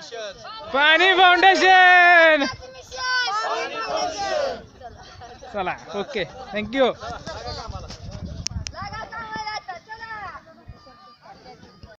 पाणी फाउंडेशन एकच मिशन पाणी फाउंडेशन चला ओके थँक्यू